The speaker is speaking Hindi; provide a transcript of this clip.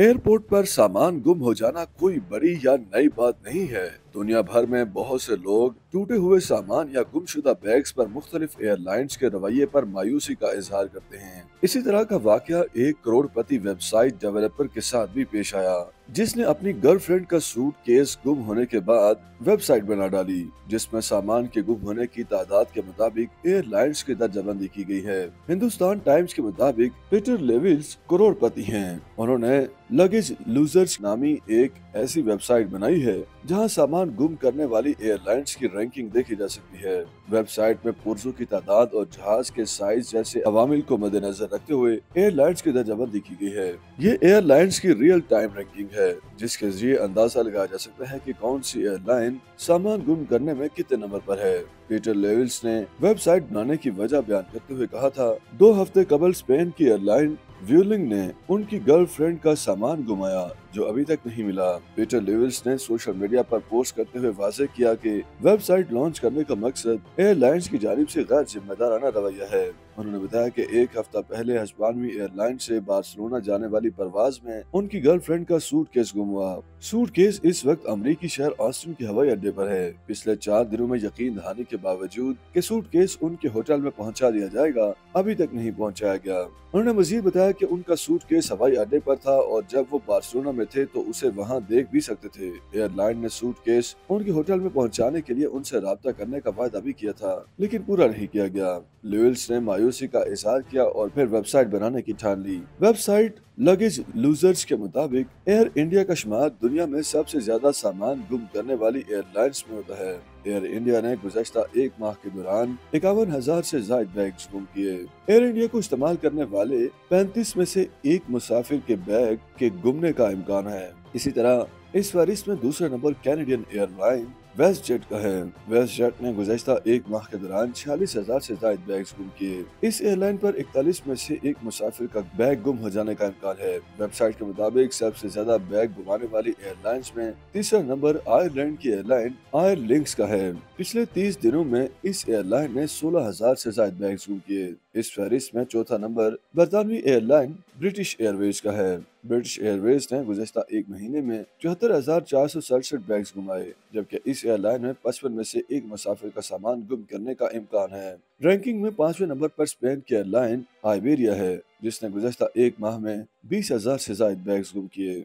एयरपोर्ट पर सामान गुम हो जाना कोई बड़ी या नई बात नहीं है। दुनिया भर में बहुत से लोग टूटे हुए सामान या गुमशुदा बैग्स पर मुख्तलिफ़ एयरलाइंस के रवैये पर मायूसी का इजहार करते हैं। इसी तरह का वाक़या एक करोड़पति वेबसाइट डेवलपर के साथ भी पेश आया, जिसने अपनी गर्लफ्रेंड का सूट केस गुम होने के बाद वेबसाइट बना डाली, जिसमें सामान के गुम होने की तादाद के मुताबिक एयरलाइंस की दर्जाबंदी की गई है। हिंदुस्तान टाइम्स के मुताबिक पीटर लेविल्स करोड़पति हैं। उन्होंने लगेज लूजर्स नामी एक ऐसी वेबसाइट बनाई है, जहाँ सामान गुम करने वाली एयरलाइंस की रैंकिंग देखी जा सकती है। वेबसाइट में पुर्जों की तादाद और जहाज़ के साइज़ जैसे अवामिल को मद्देनजर रखते हुए एयरलाइंस की दर्जाबंदी की गई है। ये एयरलाइंस की रियल टाइम रैंकिंग है, जिसके ज़रिए अंदाज़ा लगाया जा सकता है कि कौन सी एयरलाइन सामान गुम करने में कितने नंबर पर है। पीटर लेविल्स ने वेबसाइट बनाने की वजह बयान करते हुए कहा था, दो हफ़्ते कबल स्पेन की एयरलाइन व्यूलिंग ने उनकी गर्लफ्रेंड का सामान गुमाया। जो अभी तक नहीं मिला। पीटर लेविल्स ने सोशल मीडिया पर पोस्ट करते हुए वाजे किया कि वेबसाइट लॉन्च करने का मकसद एयरलाइंस की जानिब से गैर जिम्मेदाराना रवैया है। उन्होंने बताया कि एक हफ़्ता पहले हस्बानवी एयरलाइन से बार्सिलोना जाने वाली परवाज में उनकी गर्लफ्रेंड का सूट केस गुम हुआ। सूट केस इस वक्त अमरीकी शहर ऑस्टिन के हवाई अड्डे पर है। पिछले चार दिनों में यकीन दहानी के बावजूद कि सूट केस उनके होटल में पहुँचा दिया जाएगा, अभी तक नहीं पहुँचाया गया। उन्होंने मजीद बताया कि उनका सूट केस हवाई अड्डे पर था और जब वो बार्सिलोना में थे तो उसे वहाँ देख भी सकते थे। एयरलाइन ने सूट केस उनके होटल में पहुँचाने के लिए उनसे रहा करने का वायदा भी किया था, लेकिन पूरा नहीं किया गया। लिविल्स ने मायूसी का इजहार किया और फिर वेबसाइट बनाने की ठान ली। वेबसाइट लगेज लूजर्स के मुताबिक एयर इंडिया का शुमार दुनिया में सबसे ज़्यादा सामान गुम करने वाली एयरलाइंस में होता है। एयर इंडिया ने गुजश्ता एक माह के दौरान इक्यावन हज़ार ऐसी जायद बैग गुम किए। एयर इंडिया को इस्तेमाल करने वाले 35 में से एक मुसाफिर के बैग के गुमने का इम्कान है। इसी तरह इस फहरिस्त में दूसरा number Canadian airline WestJet का है। वेस्ट जेट ने गुजशत एक माह के दौरान छियालीस हज़ार ऐसी जायद बैग गुम किए। इस एयरलाइन पर इकतालीस में से एक मुसाफिर का बैग गुम हो जाने का इम्कान है। वेबसाइट के मुताबिक सबसे ज़्यादा बैग गुमाने वाली एयरलाइंस में तीसरा नंबर आयरलैंड की एयरलाइन आयर लिंक्स का है। पिछले तीस दिनों में इस एयरलाइन ने सोलह हज़ार ऐसी जायद बैग गुम किए। इस फहरिस्त में चौथा नंबर बरतानवी एयरलाइन ब्रिटिश एयरवेज का है। ब्रिटिश एयरवेज ने गुजशत एक महीने में चौहत्तर हज़ार चार सौ सड़सठ बैग गुमाए जबकि इस एयरलाइन में पचपन में से एक मुसाफिर का सामान गुम करने का इम्कान है। रैंकिंग में पाँचवें नंबर पर स्पेन की एयरलाइन आइबेरिया है, जिसने गुजशत एक माह में बीस हज़ार ऐसी जायद बैग गुम किए।